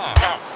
Ah.